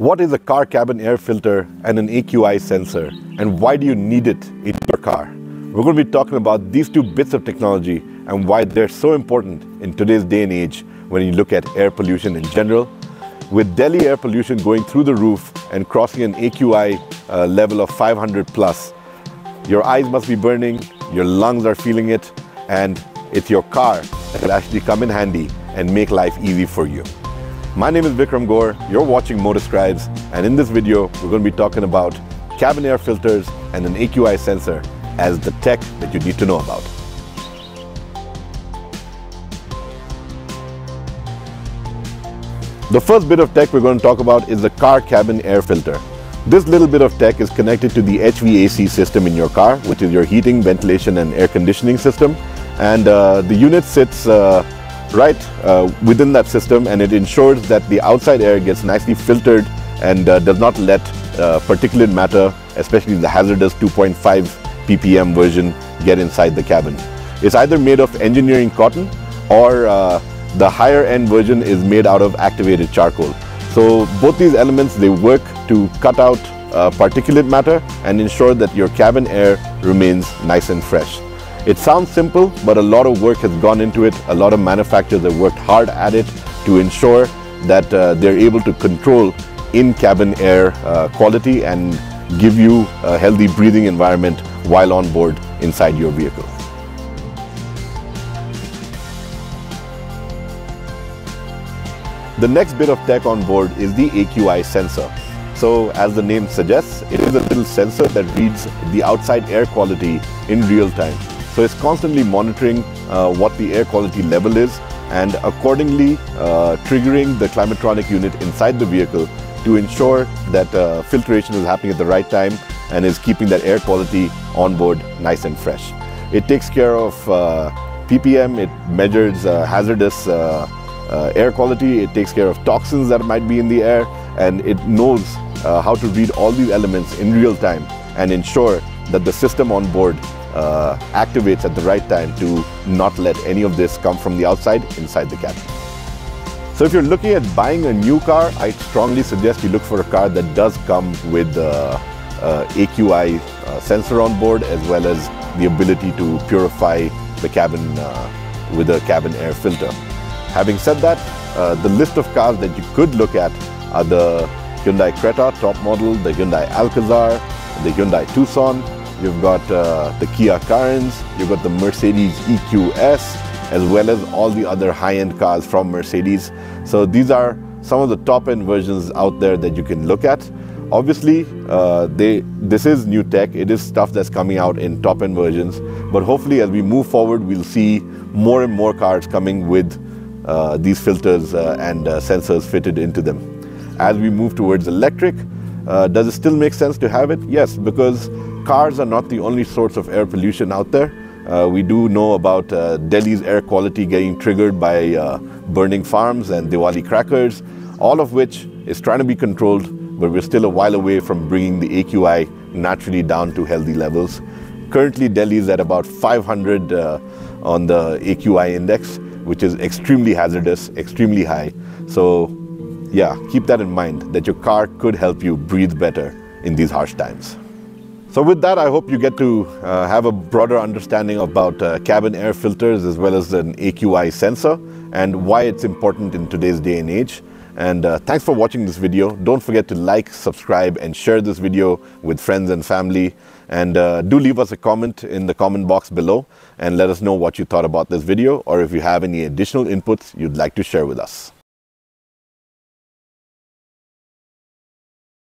What is a car cabin air filter and an AQI sensor and why do you need it in your car? We're going to be talking about these two bits of technology and why they're so important in today's day and age when you look at air pollution in general. With Delhi air pollution going through the roof and crossing an AQI uh, level of 500 plus, your eyes must be burning, your lungs are feeling it, and it's your car that will actually come in handy and make life easy for you. My name is Vikram Gore, you're watching Motorscribes, and in this video, we're going to be talking about cabin air filters and an AQI sensor as the tech that you need to know about. The first bit of tech we're going to talk about is the car cabin air filter. This little bit of tech is connected to the HVAC system in your car, which is your heating, ventilation and air conditioning system. And uh, the unit sits uh, right uh, within that system and it ensures that the outside air gets nicely filtered and uh, does not let uh, particulate matter, especially the hazardous 2.5 ppm version, get inside the cabin. It's either made of engineering cotton or uh, the higher end version is made out of activated charcoal. So both these elements, they work to cut out uh, particulate matter and ensure that your cabin air remains nice and fresh. It sounds simple, but a lot of work has gone into it. A lot of manufacturers have worked hard at it to ensure that uh, they're able to control in-cabin air uh, quality and give you a healthy breathing environment while on board inside your vehicle. The next bit of tech on board is the AQI sensor. So as the name suggests, it is a little sensor that reads the outside air quality in real time. So it's constantly monitoring uh, what the air quality level is and accordingly uh, triggering the Climatronic unit inside the vehicle to ensure that uh, filtration is happening at the right time and is keeping that air quality on board nice and fresh. It takes care of uh, ppm, it measures uh, hazardous uh, air quality, it takes care of toxins that might be in the air, and it knows how to read all these elements in real time and ensure that the system on board uh, activates at the right time to not let any of this come from the outside inside the cabin. So if you're looking at buying a new car, I strongly suggest you look for a car that does come with uh, uh, AQI uh, sensor on board as well as the ability to purify the cabin uh, with a cabin air filter. Having said that, uh, the list of cars that you could look at are the Hyundai Creta top model, the Hyundai Alcazar, the Hyundai Tucson, you've got uh, the Kia Carens, you've got the Mercedes EQS, as well as all the other high-end cars from Mercedes. So these are some of the top-end versions out there that you can look at. Obviously, uh, they, this is new tech. It is stuff that's coming out in top-end versions. But hopefully, as we move forward, we'll see more and more cars coming with uh, these filters uh, and uh, sensors fitted into them. As we move towards electric, does it still make sense to have it? Yes, because cars are not the only source of air pollution out there. Uh, we do know about uh, Delhi's air quality getting triggered by uh, burning farms and Diwali crackers, all of which is trying to be controlled, but we're still a while away from bringing the AQI naturally down to healthy levels. Currently, Delhi is at about 500 on the AQI index, which is extremely hazardous, extremely high. So yeah, keep that in mind, that your car could help you breathe better in these harsh times. So with that, I hope you get to uh, have a broader understanding about uh, cabin air filters as well as an AQI sensor and why it's important in today's day and age. And uh, thanks for watching this video. Don't forget to like, subscribe, and share this video with friends and family. And uh, do leave us a comment in the comment box below and let us know what you thought about this video or if you have any additional inputs you'd like to share with us.